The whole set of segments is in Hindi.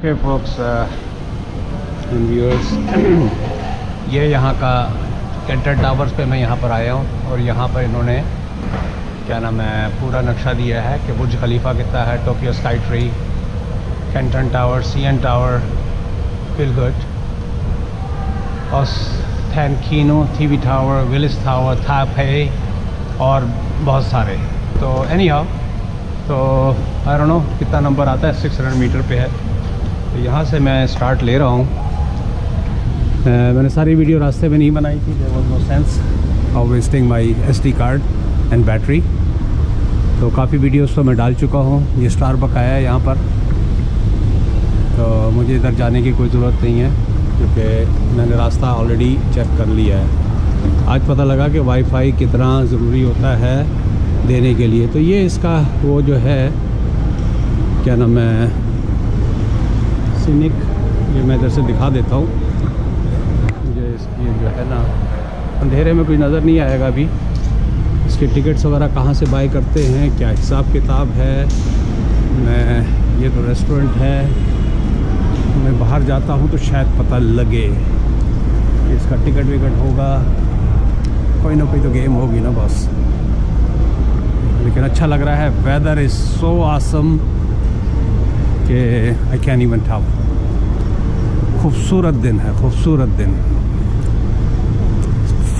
ओके फोक्स व्यूअर्स ये यहाँ का कैंटर टावर्स पे मैं यहाँ पर आया हूँ और यहाँ पर इन्होंने, क्या नाम है, पूरा नक्शा दिया है कि बुर्ज खलीफा कितना है Tokyo sky tree Canton tower CN N tower पिलगट और थैनकीनो थीवी टावर विलिस टावर थापे और बहुत सारे। तो एनी हाउ तो आई डोंट नो कितना नंबर आता है सिक्स हंड्रेड मीटर पे है। तो यहाँ से मैं स्टार्ट ले रहा हूँ। मैंने सारी वीडियो रास्ते में नहीं बनाई थी there was no sense of wasting my S D card and battery तो काफ़ी वीडियोस तो मैं डाल चुका हूँ, ये स्टार आया है यहाँ पर। तो मुझे इधर जाने की कोई ज़रूरत नहीं है, क्योंकि मैंने रास्ता ऑलरेडी चेक कर लिया है। आज पता लगा कि वाईफाई कितना ज़रूरी होता है देने के लिए। तो ये इसका वो जो है, क्या नाम है सिनिक ये मैं इधर से दिखा देता हूँ। मुझे इसकी जो है ना, अंधेरे में कोई नज़र नहीं आएगा अभी। इसके टिकट्स वगैरह कहाँ से बाई करते हैं, क्या हिसाब किताब है? मैं, ये तो रेस्टोरेंट है। मैं बाहर जाता हूँ तो शायद पता लगे इसका टिकट विकट होगा। कोई ना कोई तो गेम होगी ना बस। लेकिन अच्छा लग रहा है वेदर इज़ सो आसम कि आई कैन इवन टॉप खूबसूरत दिन है, खूबसूरत दिन।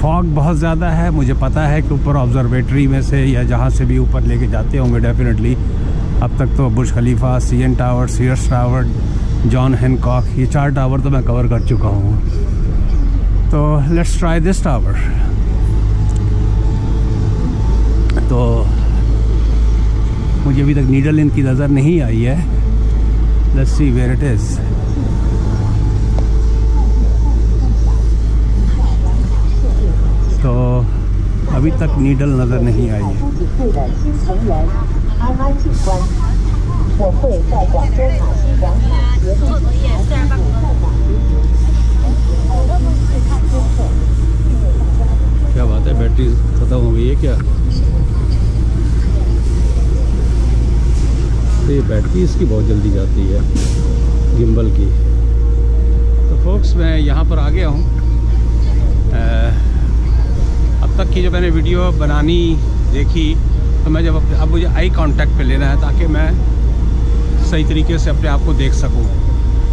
फॉग बहुत ज़्यादा है, मुझे पता है कि ऊपर ऑब्जर्वेटरी में से या जहाँ से भी ऊपर लेके जाते होंगे डेफिनेटली अब तक तो Burj Khalifa C N Tower Sears Tower John Hancock ये चार टावर तो मैं कवर कर चुका हूँ। तो लेट्स ट्राई दिस टावर तो मुझे अभी तक नीडल इनकी नज़र नहीं आई है। let's see where it is. तो अभी तक नीडल नज़र नहीं आई क्या बात है? बैटरी ख़त्म हो गई है क्या? तो ये बैटरी इसकी बहुत जल्दी जाती है, गिम्बल की तो फोक्स मैं यहाँ पर आ गया हूँ अब तक की जो मैंने वीडियो बनानी, देखी तो मैं जब अब मुझे आई कांटेक्ट पे लेना है ताकि मैं सही तरीके से अपने आप को देख सकूँ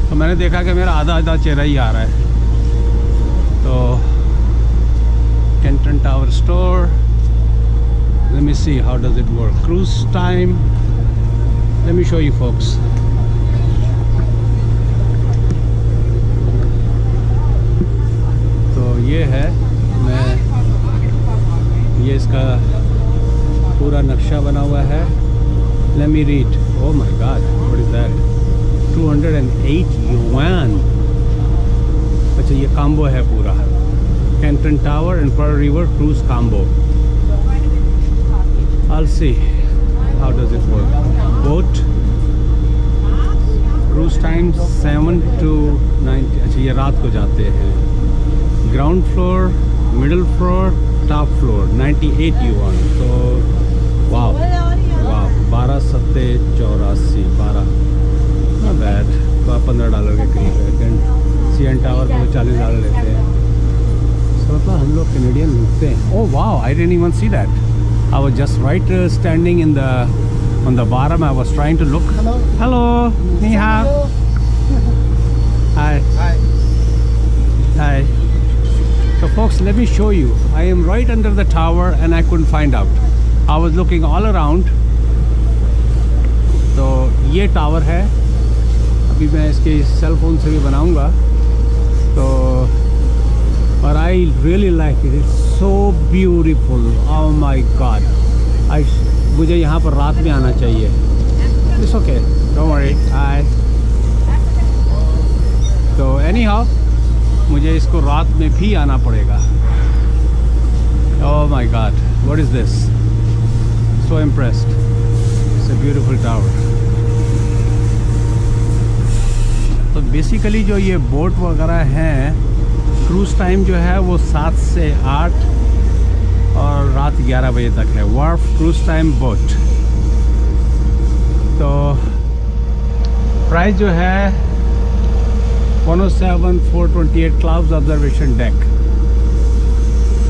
तो मैंने देखा कि मेरा आधा आधा चेहरा ही आ रहा है तो Kenton Tower store. Let me see, how does it work. Cruise time. Let me show you folks. तो ये है मैं ये इसका पूरा नक्शा बना हुआ है Let me read. Oh my God, what is that? 208 yuan. अच्छा ये काम्बो है पूरा Tower and Pearl River cruise combo. I'll see how does it work. Boat cruise time 7 to 9 अच्छा ये रात को जाते हैं। Ground floor middle floor top floor 98 yuan तो वाह वाह बारह सत्ते चौरासी बारह बैड पंद्रह डॉलर के करीब है सी एन टावर को चालीस डॉलर लेते हैं। So, मतलब हम लोग कैनेडियन घूमते हैं। ओह wow I didn't even see that I was just right standing in the on the bottom I was trying to look hello hello ni hao hi hi hi so folks let me show you I am right under the tower and I couldn't find out I was looking all around तो ये टावर है अभी मैं इसके सेल फोन से भी बनाऊंगा तो I really like it it's so beautiful oh my God I मुझे यहाँ पर रात में आना चाहिए। It's okay don't worry hi तो एनी हाउ मुझे इसको रात में भी आना पड़ेगा। ओह my God what is this so impressed it's a beautiful tower तो बेसिकली जो ये बोट वगैरह हैं क्रूज़ टाइम जो है वो सात से आठ और रात ग्यारह बजे तक है। वर्फ क्रूज़ टाइम बोट तो प्राइस जो है one o seven four twenty eight clouds observation deck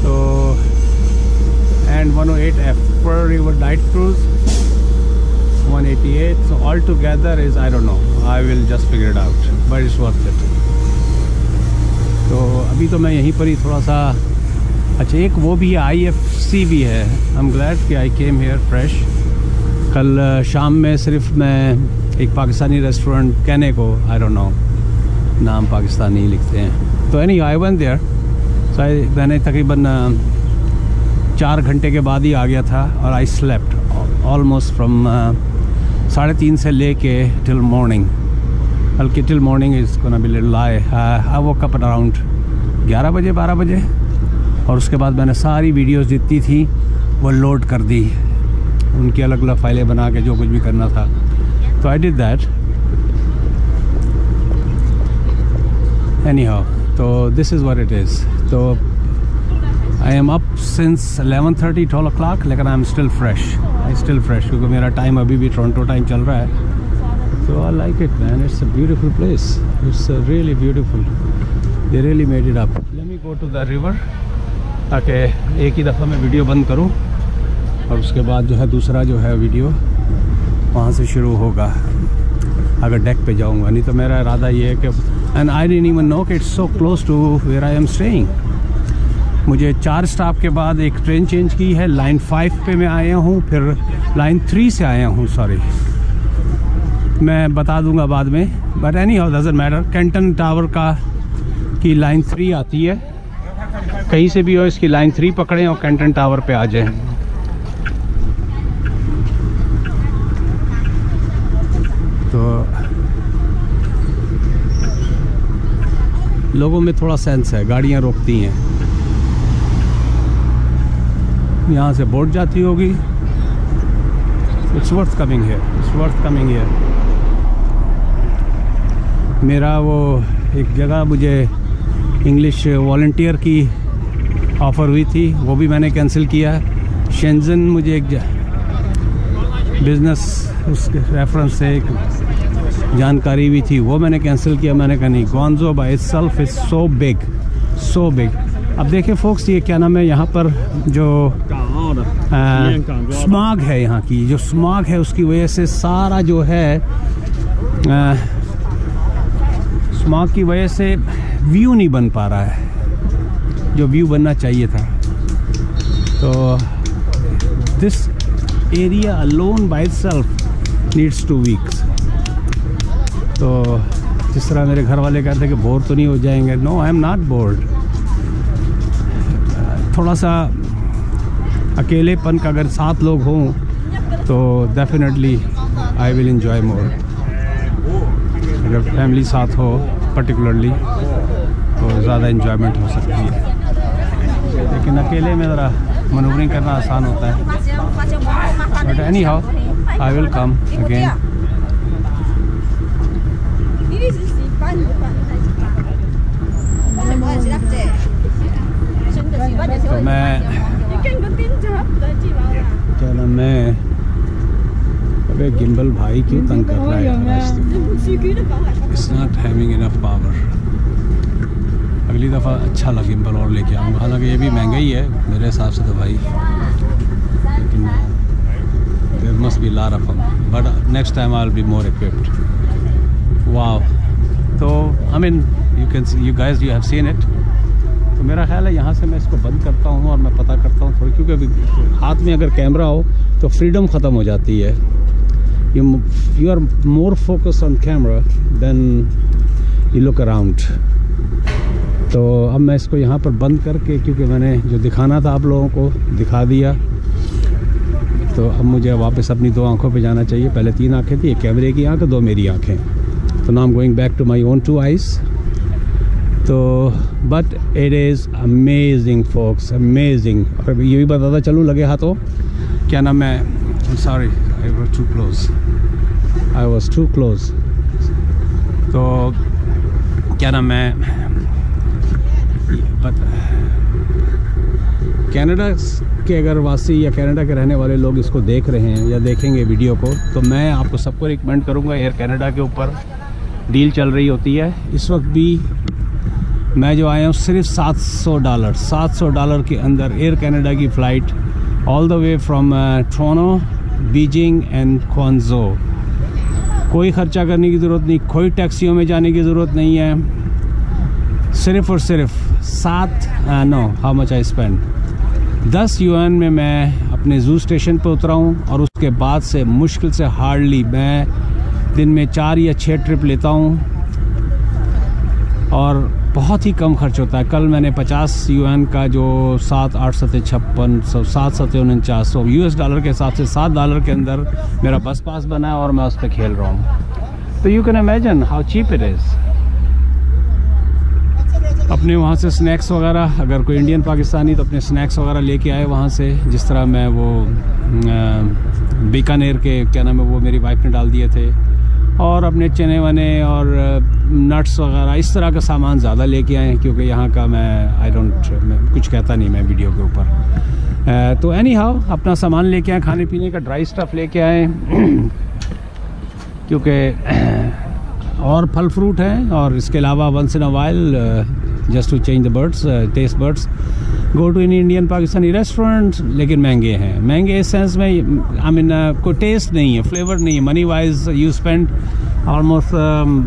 तो and one o eight F पर river diet cruise 188 so all together is, i don't know, i will just figure it out, but it's worth it अभी तो मैं यहीं पर ही थोड़ा सा अच्छा एक वो भी आई एफ़ सी भी है। आई एम ग्लैड कि आई केम हेयर फ्रेश कल शाम में सिर्फ़ मैं एक पाकिस्तानी रेस्टोरेंट कहने को आई डोंट नो नाम पाकिस्तानी लिखते हैं। तो any I one there so I मैंने तकरीबन चार घंटे के बाद ही आ गया था और आई स्लेप्ट ऑलमोस्ट फ्रॉम साढ़े तीन से ले के टिल मॉर्निंग बल्कि till morning is gonna be little I around ग्यारह बजे बारह बजे और उसके बाद मैंने सारी वीडियोस जितनी थी वो लोड कर दी उनकी अलग अलग फाइलें बना के जो कुछ भी करना था तो I did that any how तो this is what it is तो I am up since 11:30 12 o'clock लेकिन I am still fresh I still fresh क्योंकि मेरा टाइम अभी भी टोरंटो टाइम चल रहा है So I like it, man. It's a beautiful place. It's uh, really beautiful. They really made it up. Let me go to the river ताकि एक ही दफ़ा मैं वीडियो बंद करूँ। और उसके बाद जो है दूसरा जो है वीडियो वहाँ से शुरू होगा। अगर डेक पे जाऊँगा नहीं तो मेरा इरादा ये है कि and I didn't even know कि it's so close to where I am staying मुझे चार स्टॉप के बाद एक ट्रेन चेंज की है। लाइन फाइव पे मैं आया हूँ फिर लाइन थ्री से आया हूँ सॉरी मैं बता दूँगा बाद में but anyhow doesn't matter Canton Tower का की लाइन थ्री आती है। कहीं से भी हो, इसकी लाइन थ्री पकड़ें और कैंटन टावर पे आ जाएँ। तो लोगों में थोड़ा सेंस है, गाड़ियाँ रोकती हैं। यहाँ से बोट जाती होगी। It's worth coming here it's worth coming here मेरा वो एक जगह मुझे इंग्लिश वॉल्टियर की ऑफ़र हुई थी, वो भी मैंने कैंसिल किया। शेंजन मुझे एक बिज़नेस उस रेफरेंस से एक जानकारी भी थी, वो मैंने कैंसिल किया, मैंने कहा, नहीं Guangzhou by self is so big so big अब देखिए फोक्स ये क्या नाम है, यहाँ पर जो स्माग है यहाँ की, जो स्माग है उसकी वजह से सारा जो है स्माग की वजह से व्यू नहीं बन पा रहा है। जो व्यू बनना चाहिए था। तो this area alone by self needs two weeks तो जिस तरह मेरे घर वाले कहते हैं कि बोर तो नहीं हो जाएँगे। No I am not bored थोड़ा सा अकेलेपन का अगर सात लोग हों तो definitely I will enjoy more अगर फैमिली साथ हो पर्टिकुलरली तो ज़्यादा इन्जॉयमेंट हो सकती है। लेकिन अकेले में ज़रा मनूवरिंग करना आसान होता है। But anyhow I will come again तो मैं क्या नाम मैं अबे गिम्बल भाई क्यों तंग कर रहा है? It's not having enough power अगली दफ़ा अच्छा लगा और लेके आऊँगा। हालाँकि ये भी महँगा ही है, मेरे हिसाब से तो भाई। लेकिन there must be lot of but next time I be more equipped वाह तो I mean you can you guys you have seen it तो मेरा ख्याल है यहाँ से मैं इसको बंद करता हूँ और मैं पता करता हूँ थोड़ी, क्योंकि अभी हाथ में अगर कैमरा हो तो फ्रीडम ख़त्म हो जाती है। You you are more focus on camera then you look around तो अब मैं इसको यहाँ पर बंद करके, क्योंकि मैंने जो दिखाना था आप लोगों को, दिखा दिया। तो अब मुझे वापस अपनी दो आँखों पे जाना चाहिए। पहले तीन आँखें थी, एक कैमरे की आँख, दो मेरी आँखें। तो नाम going back to my own two eyes तो but it is amazing folks amazing और ये भी बताता चलूँ लगे हाथों? क्या नाम है? Sorry I was too close I was too close तो क्या नाम है? कनाडा के अगर वासी या कनाडा के रहने वाले लोग इसको देख रहे हैं या देखेंगे वीडियो को तो मैं आपको सबको रिकमेंड करूँगा एयर कनाडा के ऊपर। डील चल रही होती है। इस वक्त भी मैं जो आया हूँ, सिर्फ़ 700 डॉलर 700 डॉलर के अंदर एयर कनाडा की flight all the way from टोनो Beijing and Quanzhou कोई ख़र्चा करने की ज़रूरत नहीं, कोई टैक्सियों में जाने की ज़रूरत नहीं है। सिर्फ़ और सिर्फ़ सात no how much I spend दस यूएन में मैं अपने जू स्टेशन पर उतरा हूँ और उसके बाद से मुश्किल से हार्डली मैं दिन में चार या छः ट्रिप लेता हूँ और बहुत ही कम खर्च होता है। कल मैंने 50 यूएन का जो सात, आठ सतह छप्पन, सौ, सात सतह उनचास, सौ यू डॉलर के हिसाब से सात डॉलर के अंदर मेरा बस पास बना है और मैं उस पर खेल रहा हूँ। तो you can imagine how cheap it is अपने वहाँ से स्नैक्स वगैरह, अगर कोई इंडियन पाकिस्तानी तो अपने स्नैक्स वगैरह लेके आए वहाँ से, जिस तरह मैं वो बीकानेर के, क्या नाम है, वो मेरी वाइफ ने डाल दिए थे। और अपने चने वने और नट्स वगैरह, इस तरह का सामान ज़्यादा लेके आए क्योंकि यहाँ का मैं आई डोंट कुछ कहता नहीं मैं वीडियो के ऊपर। तो एनी हाउ अपना सामान लेके आए, खाने पीने का ड्राई स्टफ़ लेके आए। क्योंकि, और फल फ्रूट हैं, और इसके अलावा once in a while just to change the birds taste birds go to in Indian Pakistani restaurant लेकिन महँगे हैं। महँगे इस सेंस में आई मीन कोई टेस्ट नहीं है फ्लेवर नहीं है। Money wise you spend almost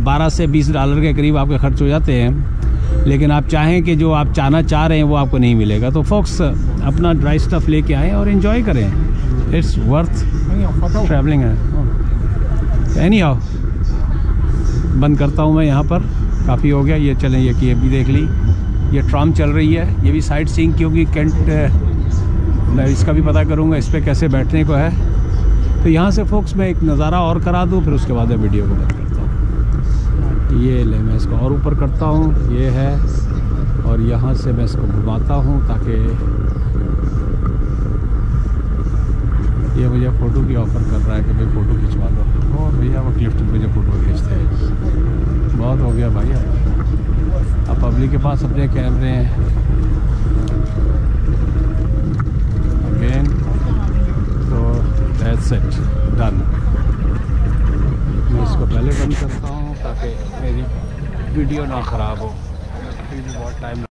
बारह से बीस डॉलर के करीब आपके खर्च हो जाते हैं। लेकिन आप चाहें कि जो आप चाहना चाह रहे हैं, वो आपको नहीं मिलेगा। तो फोक्स अपना ड्राई स्टफ़ लेके आएँ और इन्जॉय करें। इट्स वर्थ ट्रैवलिंग है एनी हाउ बंद करता हूँ मैं यहाँ पर। काफ़ी हो गया, ये चलें, ये कि, ये भी देख ली। ये ट्राम चल रही है, ये भी साइड सीइंग क्योंकि कैंट मैं इसका भी पता करूँगा, इस पर कैसे बैठने को है। तो यहाँ से फोक्स मैं एक नज़ारा और करा दूँ, फिर उसके बाद मैं वीडियो को बंद करता हूँ। ये ले, मैं इसको और ऊपर करता हूँ, ये है, और यहाँ से मैं इसको घुमाता हूँ ताकि ये मुझे फ़ोटो की ऑफ़र कर रहा है कि भाई फ़ोटो खिंचवा लो और भैया, वो क्लिफ्ट मुझे फ़ोटो खींचते हैं। बहुत हो गया भाई। अब पब्लिक के पास अपने कैमरे हैं। अगेन तो दैट्स इट डन मैं इसको पहले बंद करता हूँ ताकि मेरी वीडियो ना ख़राब हो। बहुत टाइम